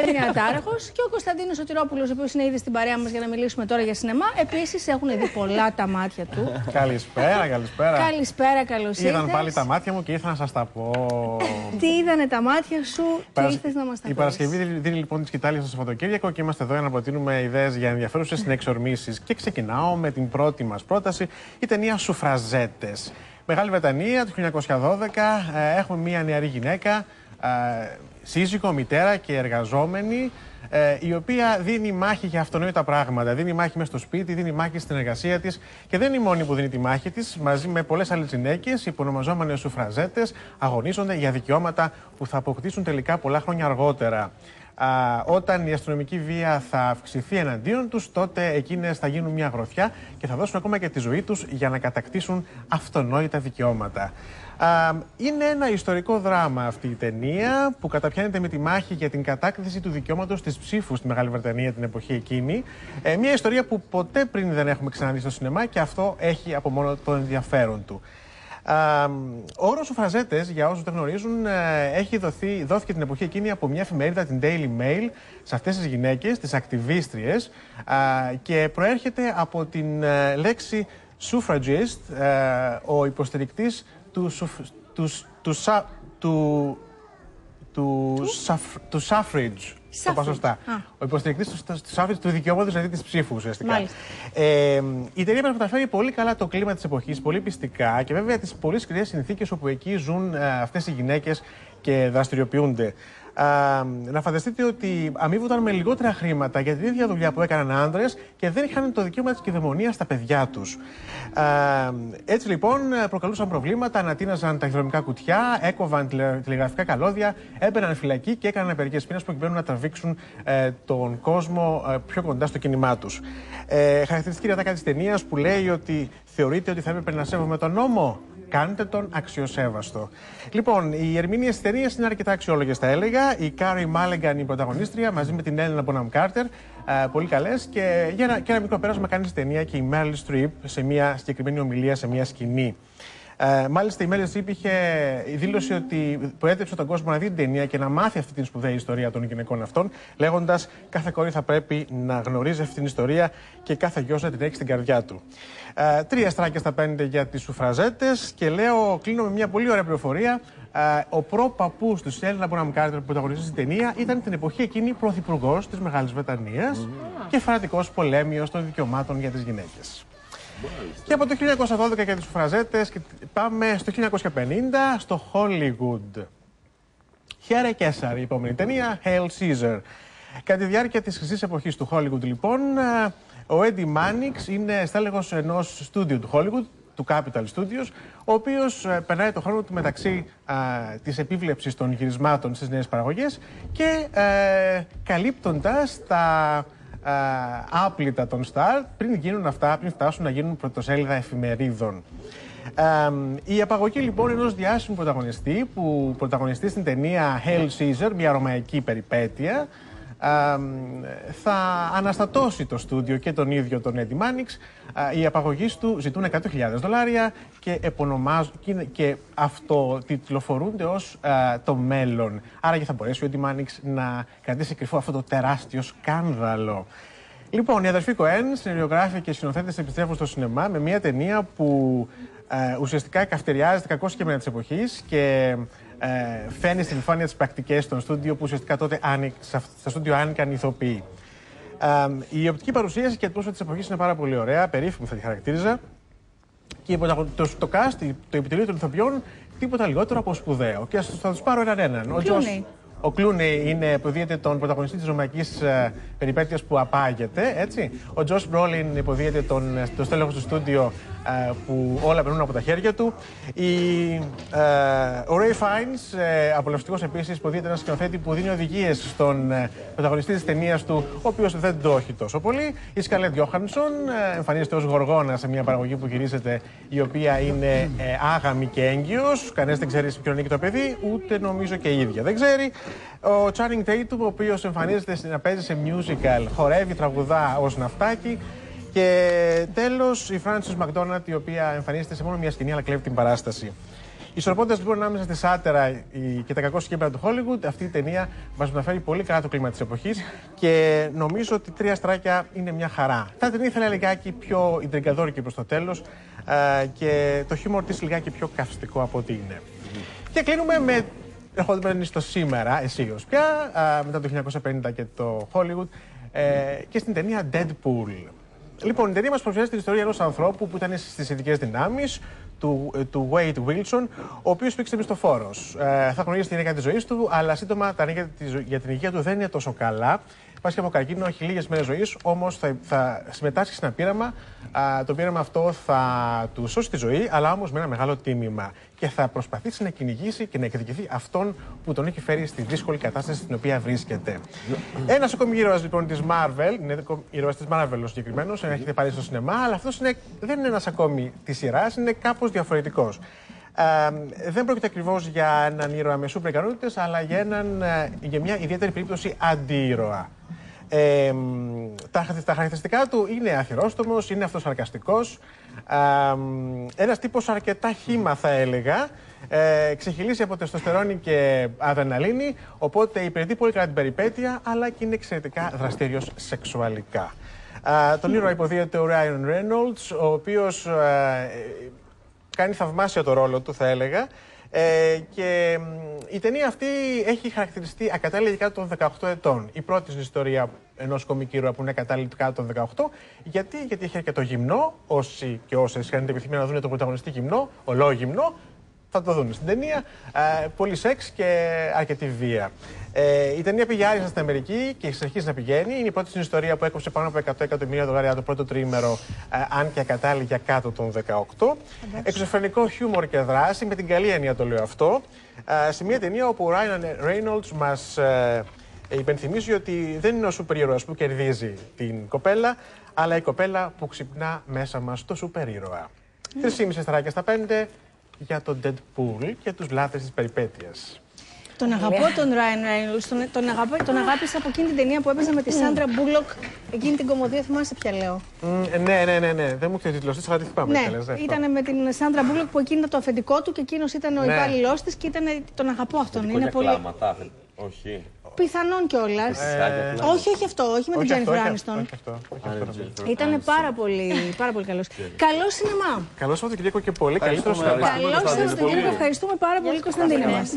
Έδρυνα Τάραχο και ο Κωνσταντίνος Σωτηρόπουλος, ο οποίος είναι ήδη στην παρέα μας για να μιλήσουμε τώρα για σινεμά. Επίσης έχουν δει πολλά τα μάτια του. Καλησπέρα, καλησπέρα. Καλησπέρα, καλώς ήρθατε. Είδαν πάλι τα μάτια μου και ήθελα να σας τα πω. Τι είδανε τα μάτια σου και ήρθε να μας τα πεις; Η Παρασκευή δίνει λοιπόν τη σκητάλη στο Σαββατοκύριακο και είμαστε εδώ για να προτείνουμε ιδέες για ενδιαφέρουσες συνεξορμήσεις. Και ξεκινάω με την πρώτη μας πρόταση, η ταινία Σουφραζέτες. Μεγάλη Βρετανία του 1912. Ε, έχουμε μια νεαρή γυναίκα, ε, σύζυγο, μητέρα και εργαζόμενη, ε, η οποία δίνει μάχη για αυτονόητα πράγματα. Δίνει μάχη μέσα στο σπίτι, δίνει μάχη στην εργασία της και δεν είναι η μόνη που δίνει τη μάχη της. Μαζί με πολλές άλλες γυναίκες, υπονομαζόμενες σουφραζέτες, αγωνίζονται για δικαιώματα που θα αποκτήσουν τελικά πολλά χρόνια αργότερα α, όταν η αστυνομική βία θα αυξηθεί εναντίον τους, τότε εκείνες θα γίνουν μια γροθιά και θα δώσουν ακόμα και τη ζωή τους για να κατακτήσουν αυτονόητα δικαιώματα. Α, είναι ένα ιστορικό δράμα αυτή η ταινία που καταπιάνεται με τη μάχη για την κατάκτηση του δικαιώματος της ψήφου στη Μεγάλη Βρετανία την εποχή εκείνη. Ε, μια ιστορία που ποτέ πριν δεν έχουμε ξαναδεί στο σινεμά και αυτό έχει από μόνο το ενδιαφέρον του. Ο όρος Σουφραζέτε, για όσους δεν γνωρίζουν, ε, έχει δοθεί, δόθηκε την εποχή εκείνη από μια εφημερίδα, την Daily Mail, σε αυτές τις γυναίκες, τις ακτιβίστριες, και προέρχεται από την ε, λέξη suffragist, ε, ο υποστηρικτής του, του, του, του, του, του suffrage. Το πάω σωστά. Ο υποστηρικτής του, του, του δικαιώματος, δηλαδή της ψήφου ουσιαστικά. Ε, η ταινία μεταφέρει πολύ καλά το κλίμα της εποχής, πολύ πιστικά και βέβαια τις πολύ σκληρές συνθήκες όπου εκεί ζουν ε, αυτές οι γυναίκες και δραστηριοποιούνται να φανταστείτε ότι αμείβονταν με λιγότερα χρήματα για την ίδια δουλειά που έκαναν άντρες και δεν είχαν το δικαίωμα της κυδαιμονίας στα παιδιά τους. Έτσι λοιπόν προκαλούσαν προβλήματα, ανατείναζαν τα ταχυδρομικά κουτιά, έκοβαν τηλεγραφικά καλώδια, έμπαιναν φυλακή και έκαναν απεργίες πείνας προκειμένου να τραβήξουν ε, τον κόσμο ε, πιο κοντά στο κίνημά τους. Ε, χαρακτηριστική η ατάκα της ταινίας που λέει ότι θεωρείτε ότι θα έπρεπε να σέβομαι τον νόμο; Κάντε τον αξιοσέβαστο. Λοιπόν, οι ερμηνείες της ταινίας είναι αρκετά αξιόλογες, θα έλεγα. Η Κάρεϊ Μάλιγκαν, η πρωταγωνίστρια, μαζί με την Έλενα Μπόναμ Κάρτερ. πολύ καλές. Και για ένα, και ένα μικρό πέρασμα κάνει στη ταινία και η Μέριλ Στριπ σε μια συγκεκριμένη ομιλία, σε μια σκηνή. Ε, μάλιστα, η Μέλια Στριπ είχε δήλωση ότι προέτρεψε τον κόσμο να δει την ταινία και να μάθει αυτή την σπουδαία ιστορία των γυναικών αυτών, λέγοντας κάθε κόρη θα πρέπει να γνωρίζει αυτή την ιστορία και κάθε γιος να την έχει στην καρδιά του. Ε, τρία στράκια στα πέντε για τις σουφραζέτες και λέω, κλείνω με μια πολύ ωραία πληροφορία. Ε, ο προ-παππού του Έλληνα Μποναμ Κάρτερ που πρωταγωνιστεί στην ταινία ήταν την εποχή εκείνη πρωθυπουργός της Μεγάλης Βρετανίας mm. και φανατικός πολέμιος των δικαιωμάτων για τις γυναίκες. Και από το 1912 για τις σουφραζέτες και πάμε στο 1950 στο Hollywood. Χαίρε Κέσσαρ, η επόμενη ταινία, Hail Caesar. Κατά τη διάρκεια της χρυσής εποχής του Hollywood, λοιπόν, ο Eddie Mannix είναι στέλεγος ενός στούντιο του Hollywood, του Capital Studios, ο οποίος ε, περνάει το χρόνο του μεταξύ α, της επίβλεψης των γυρισμάτων στις νέες παραγωγές και ε, καλύπτοντας τα άπλυτα των Star πριν γίνουν αυτά, πριν φτάσουν να γίνουν πρωτοσέλιδα εφημερίδων. η απαγωγή λοιπόν ενός διάσημου πρωταγωνιστή που πρωταγωνιστεί στην ταινία Hell Caesar, μια ρωμαϊκή περιπέτεια, θα αναστατώσει το στούντιο και τον ίδιο τον Eddie Mannix. Οι απαγωγή του ζητούν 100.000 δολάρια και, και, και αυτοτιτλοφορούνται ως το μέλλον. Άρα και θα μπορέσει ο Eddie Mannix να κρατήσει κρυφό αυτό το τεράστιο σκάνδαλο. Λοιπόν, οι αδερφοί Κοέν, συνεργογράφοι και συνοθέτες επιστρέφουν στο σινεμά με μια ταινία που ε, ουσιαστικά καυτεριάζεται κακό κείμενα της εποχής και ε, φαίνει στην επιφάνεια τι πρακτικές των στούντιο που ουσιαστικά τότε άνοικ, στα στούντιο άνοικαν ηθοποιοί. Ε, η οπτική παρουσίαση και ατμόσφαιρα της εποχής είναι πάρα πολύ ωραία, περίφημη θα τη χαρακτήριζα. Και το, το, το cast, το επιτελείο των ηθοποιών, τίποτα λιγότερο από σπουδαίο. Και θα τους πάρω έναν έναν. Ο Τζος, ο Κλούνι είναι υποδίεται τον πρωταγωνιστή της ρωμαϊκής ε, περιπέτειας που απάγεται. Έτσι. Ο Τζος Μπρόλιν υποδίεται τον, ε, το στέλεχος του στούντιο ε, που όλα περνούν από τα χέρια του. Η, ε, ο Ray Fiennes, ε, απολαυστικός επίσης, υποδίεται ένας σκηνοθέτη που δίνει οδηγίες στον ε, πρωταγωνιστή της ταινίας του, ο οποίος δεν το έχει τόσο πολύ. Η Σκαλέτ Γιώχανσον ε, εμφανίζεται ως γοργόνα σε μια παραγωγή που γυρίζεται, η οποία είναι ε, άγαμη και έγκυος. Κανένας δεν ξέρει ποιον ανήκει το παιδί, ούτε νομίζω και η ίδια δεν ξέρει. Ο Channing Tatum, ο οποίος εμφανίζεται να παίζει σε musical, χορεύει, τραγουδά ως ναυτάκι. Και τέλος η Frances McDonald, η οποία εμφανίζεται σε μόνο μια σκηνή αλλά κλέβει την παράσταση. Ισορροπώντας λοιπόν ανάμεσα στη Σάτερα και τα κακό κύπρα του Hollywood, αυτή η ταινία μας μεταφέρει πολύ καλά το κλίμα της εποχής και νομίζω ότι τρία στράκια είναι μια χαρά. Θα την ήθελα λιγάκι πιο ιντριγκαδόρικη προς το τέλος και το χιούμορ της λιγάκι πιο καυστικό από ό,τι είναι. Και κλείνουμε με ερχόμενοι στο σήμερα, εσύ πια, μετά το 1950 και το Hollywood, ε, και στην ταινία Deadpool. Λοιπόν, η ταινία μας παρουσιάζει την ιστορία ενός ανθρώπου που ήταν στις ειδικές δυνάμεις, του, ε, του Wade Wilson, ο οποίος πήγε μισθοφόρος. Ε, θα γνωρίζει την γυναίκα της ζωής του, αλλά σύντομα τα για την υγεία του δεν είναι τόσο καλά. Πάσχει από καρκίνο, έχει λίγες μέρες ζωής, όμως θα, θα συμμετάσχει σε ένα πείραμα. Α, το πείραμα αυτό θα του σώσει τη ζωή, αλλά όμως με ένα μεγάλο τίμημα. Και θα προσπαθήσει να κυνηγήσει και να εκδικηθεί αυτόν που τον έχει φέρει στη δύσκολη κατάσταση στην οποία βρίσκεται. Ένας ακόμη ήρωας λοιπόν της Marvel, είναι ήρωας της Marvel ο συγκεκριμένος, έχετε πάρει στο σινεμά, αλλά αυτός δεν είναι ένας ακόμη της σειράς, είναι κάπως διαφορετικός. Ε, δεν πρόκειται ακριβώς για έναν ήρωα με σούπερ ικανότητε, αλλά για, έναν, ε, για μια ιδιαίτερη περίπτωση αντίρωα. Ε, τα, τα χαρακτηριστικά του είναι αθυρόστομος, είναι αυτοσαρκαστικός, ε, ένας τύπος αρκετά χήμα θα έλεγα, ε, ξεχυλήσει από τεστοστερόνη και αδεναλίνη, οπότε υπηρετεί πολύ καλά την περιπέτεια, αλλά και είναι εξαιρετικά δραστήριος σεξουαλικά. Ε, τον ήρωα υποδίεται ο Ryan Reynolds, ο οποίος ε, κάνει θαυμάσια το ρόλο του θα έλεγα, ε, και η ταινία αυτή έχει χαρακτηριστεί ακατάλληλη κάτω των 18 ετών. Η πρώτη στην ιστορία ενός κομικού ήρωα που είναι ακατάλληλη κάτω των 18. Γιατί, Γιατί έχει και το γυμνό. Όσοι και όσες είχαν την επιθυμία να δουν τον πρωταγωνιστή γυμνό, ολόγυμνο, θα το δουν στην ταινία. Ε, πολύ σεξ και αρκετή βία. Ε, η ταινία πήγε άριστα στην Αμερική και συνεχίζει να πηγαίνει. Είναι η πρώτη στην ιστορία που έκοψε πάνω από 100 εκατομμύρια δολάρια το πρώτο τρίμερο, ε, αν και ακατάλληλη για κάτω των 18. Εξωφρενικό χιούμορ και δράση, με την καλή έννοια το λέω αυτό. Ε, σε μια ταινία όπου ο Ryan Reynolds μας ε, υπενθυμίζει ότι δεν είναι ο σούπερ ήρωα που κερδίζει την κοπέλα, αλλά η κοπέλα που ξυπνά μέσα μας το σούπερ ήρωα. Τρεις mm. στα στα πέντε για τον Deadpool και τους λάθες της περιπέτειας. Τον αγαπώ τον Ryan Reynolds, τον, τον, αγαπώ, τον αγάπησα από εκείνη την ταινία που έπαιζε με τη Σάντρα Μπούλοκ, εκείνη την κομμωδία, θυμάσαι ποια λέω. Mm, ναι, ναι, ναι, ναι, δεν μου ξέρει τίτλος αλλά τι θυμάμαι. Ναι, ναι ήταν με την Σάντρα Μπούλοκ που εκείνη ήταν το αφεντικό του και εκείνος ήταν ο ναι. υπάλληλός της και ήταν, τον αγαπώ αυτόν. Είναι πολύ... όχι. Πιθανόν κιόλας. Ε... Όχι, όχι αυτό, όχι με την Τζένιφερ Άνιστον. Ήταν πάρα πολύ, πάρα πολύ καλός. Καλό σινεμά. Καλό Σαββατοκύριακο και πολύ καλύτερο σινεμά. Καλό Σαββατοκύριακο. Ευχαριστούμε πάρα πολύ, Κωνσταντίνα μας.